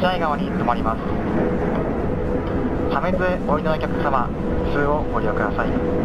落合川に止まります。破滅お祈りのお客様、通をご利用ください。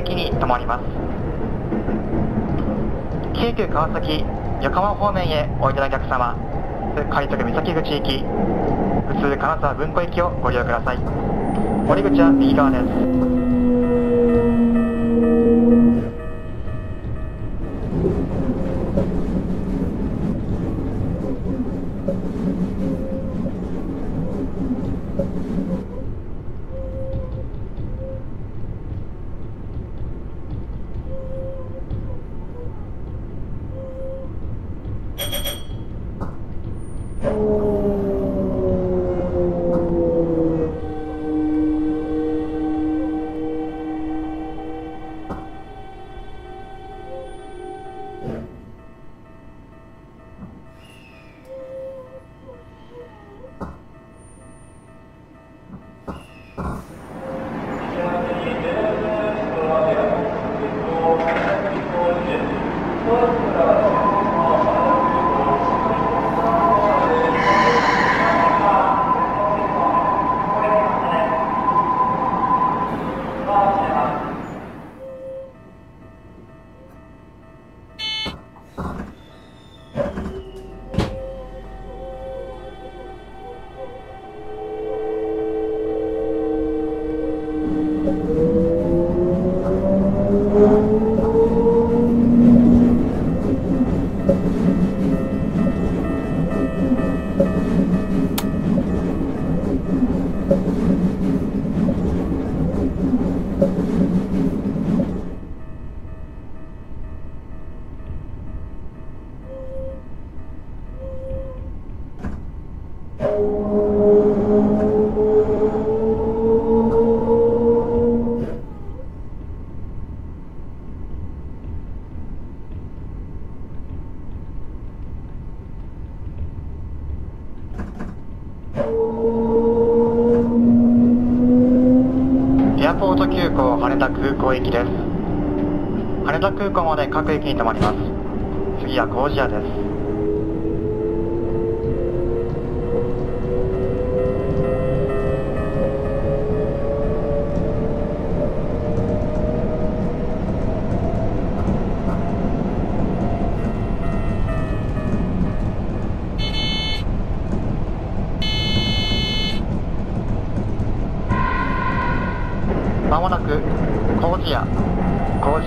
駅に停まります。京急川崎横浜方面へおいでのお客様刈谷三崎口行き普通金沢文庫行きをご利用ください。降り口は右側です。羽田空港行きです。羽田空港まで各駅に停まります。次は工事屋です。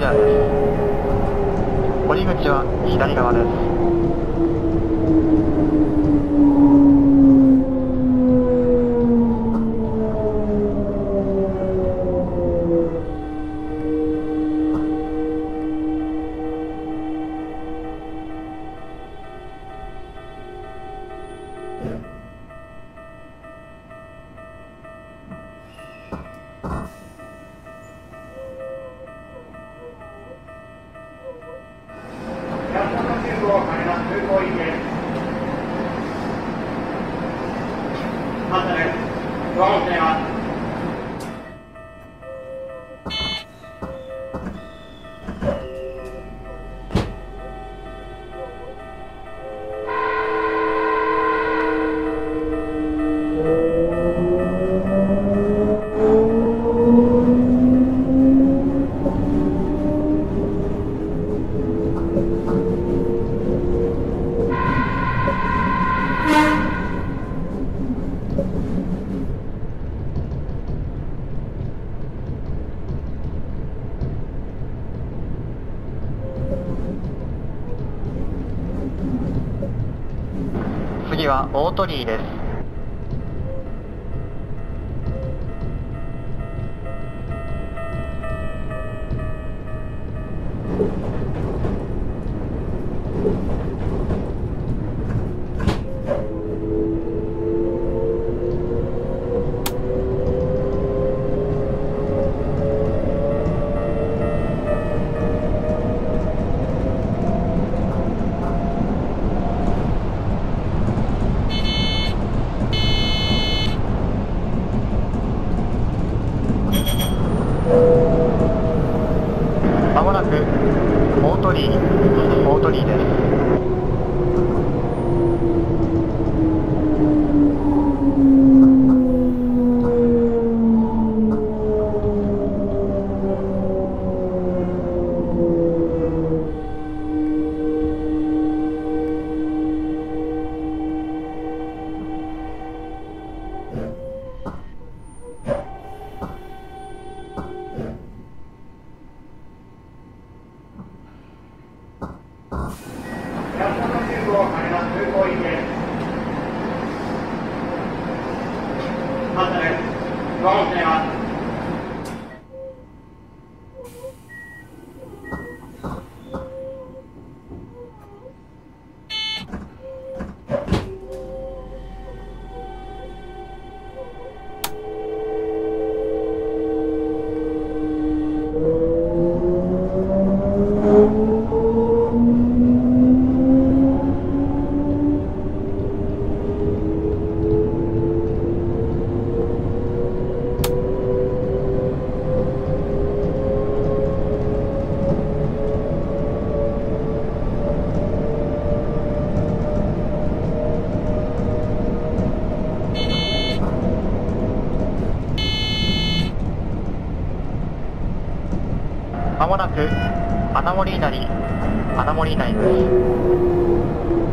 工事屋です降り口は左側です。次は大鳥居です穴守稲荷穴守稲荷です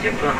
Спасибо.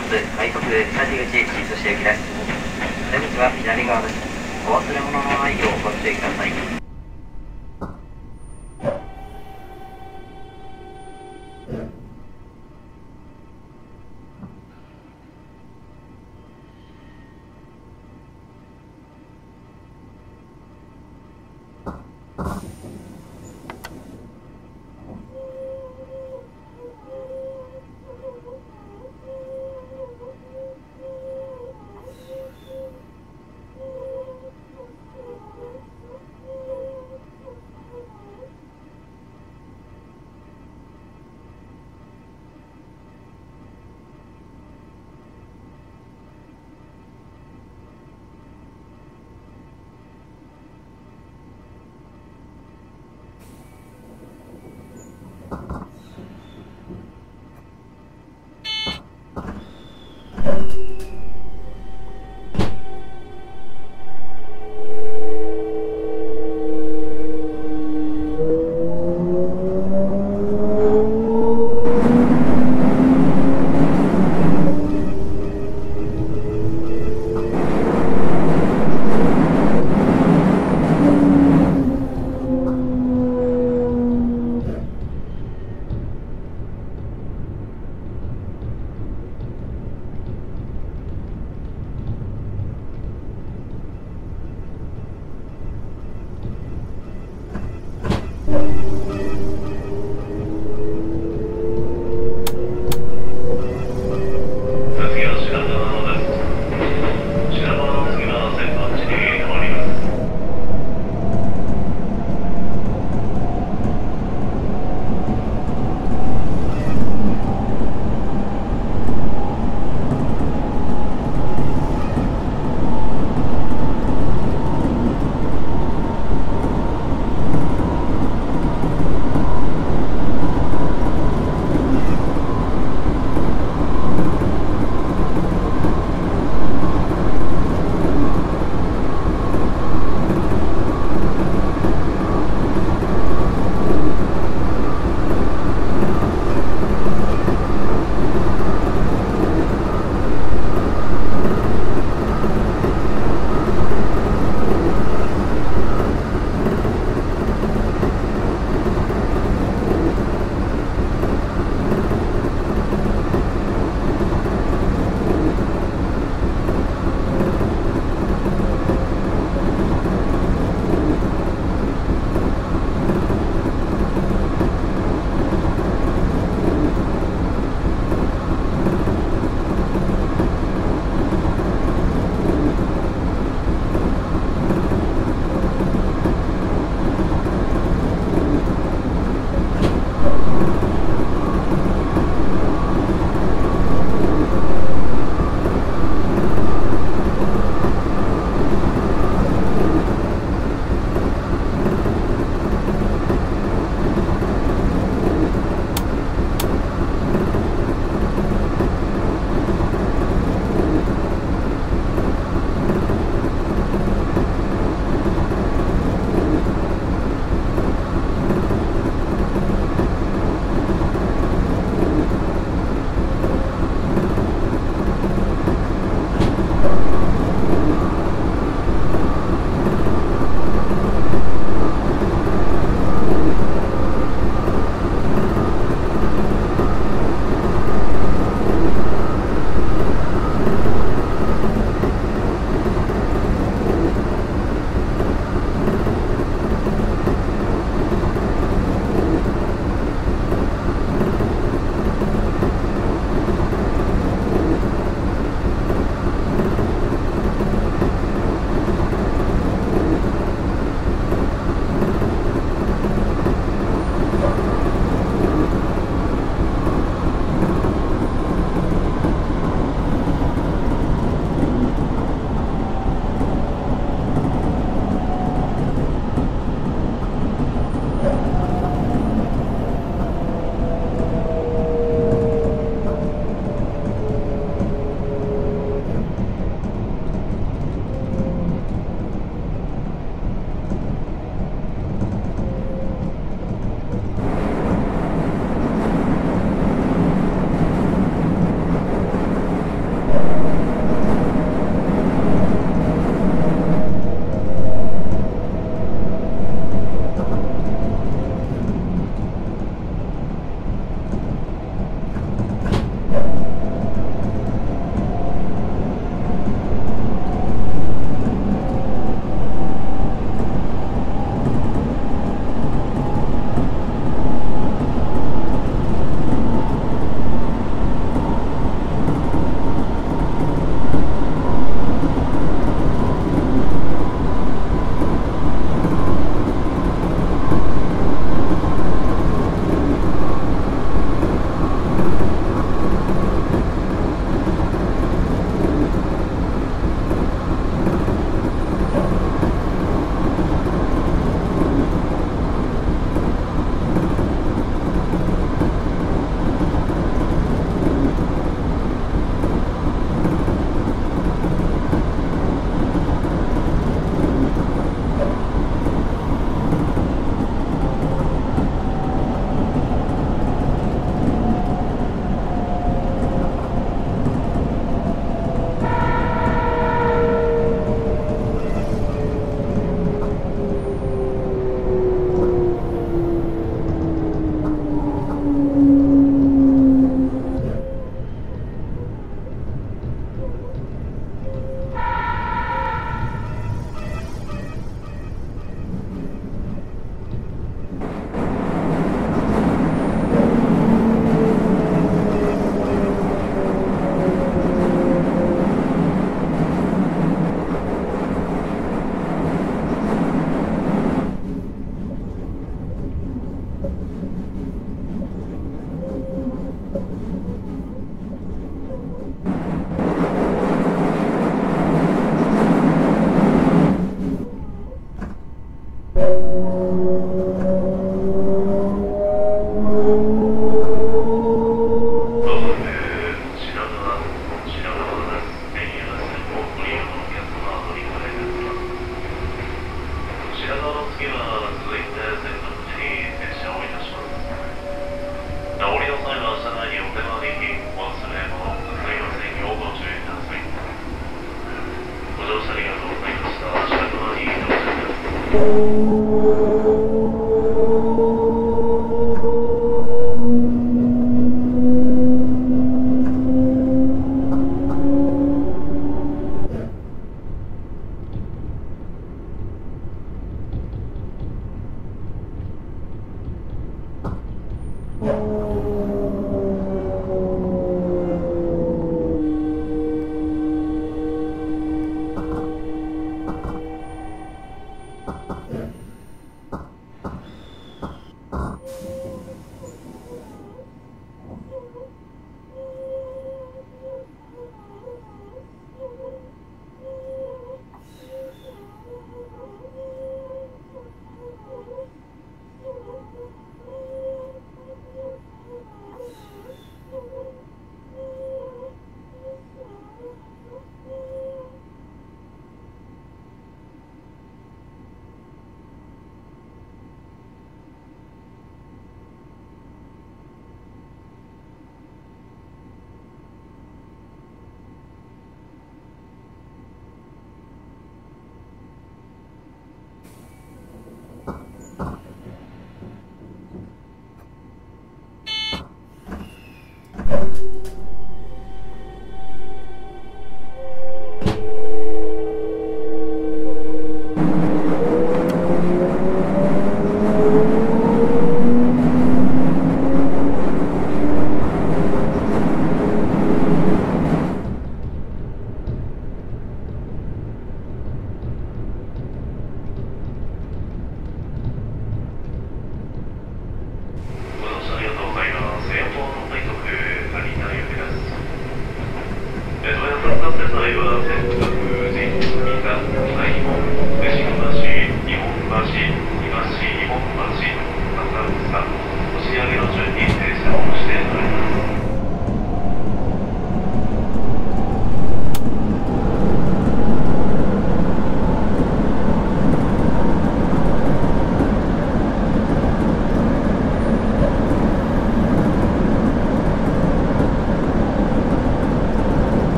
は